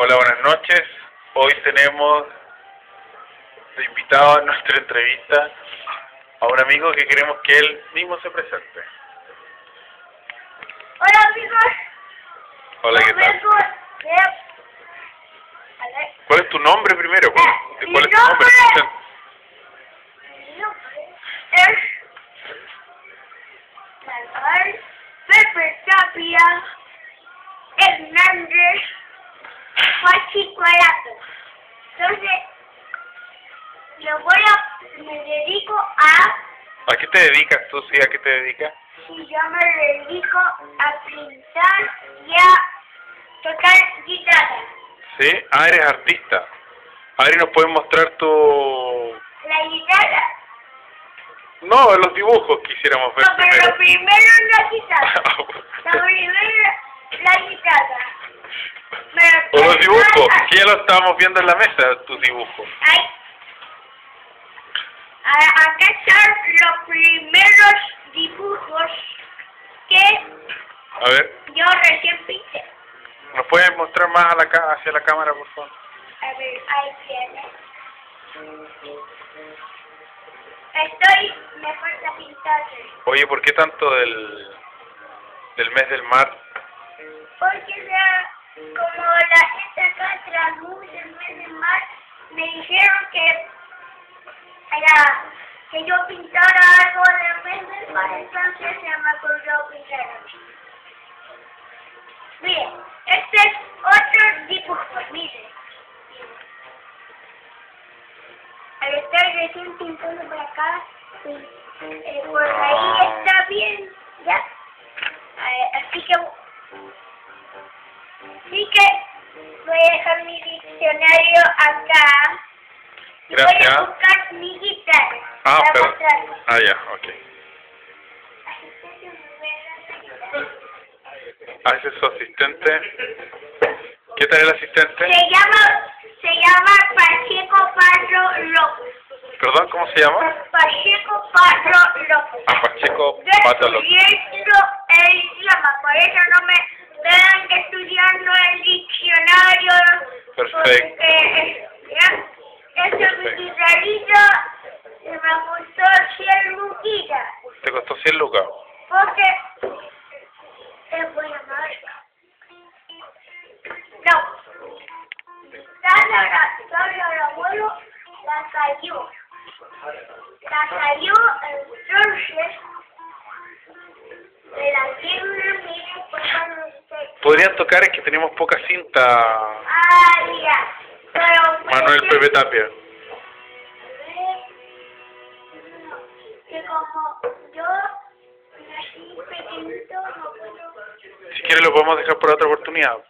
Hola, buenas noches. Hoy tenemos de invitado a nuestra entrevista a un amigo que queremos que él mismo se presente. Hola amigos. Hola, ¿qué tal? ¿Cuál es tu nombre primero? ¿Cuál, Eh, cuál es tu nombre? nombre- mi nombre es Manuel Pepe Tapia Hernández Pachicuarato. Entonces, yo voy a, me dedico a ¿A qué te dedicas tú? ¿Sí? ¿A qué te dedicas? y yo me dedico a pintar y a tocar guitarra. ¿Sí? Ah, eres artista. A ver, ¿nos puedes mostrar tu... La guitarra. No, los dibujos quisiéramos ver No, pero lo primero. primero es la guitarra. Pero o los dibujos, Ay, que ya lo estábamos viendo en la mesa, tus dibujos. ay. Acá están los primeros dibujos que A ver, yo recién pinté. ¿nos puedes mostrar más a la ca- hacia la cámara, por favor? A ver, ahí tiene. Estoy, me falta pintar. Oye, ¿por qué tanto del, del mes del mar? Porque sea, como la acá traduce el mes de me dijeron que era que yo pintara algo del mes del mar, entonces se me ocurrió pintar. Miren, este es otro dibujo, miren. Al estar recién pintando por acá, eh, por ahí voy a dejar mi diccionario acá. Y voy Gracias. a buscar mi guitarra. Ah, pero... Ah, ya, ok. Ah, ese es su asistente. ¿Qué tal el asistente? Se llama, se llama Pacheco Parro López. Perdón, ¿cómo se llama? Pacheco Parro López. Ah, Pacheco Yo Pátalo. estudiando el idioma, por eso no me vean que estudiando el diccionario. Perfecto. Este Perfecto. guitarrito y me gustó 100 luquitas. Te costó 100 lucas. Porque es buena marca. No. Sara, el abuelo la cayó. La cayó entonces de la tienda, miren por dónde Podrían tocar, es que tenemos poca cinta. Ya. Pero, Manuel Pepe Tapia. Que como yo nací pequeñito, no puedo... Si quiere lo podemos dejar para otra oportunidad.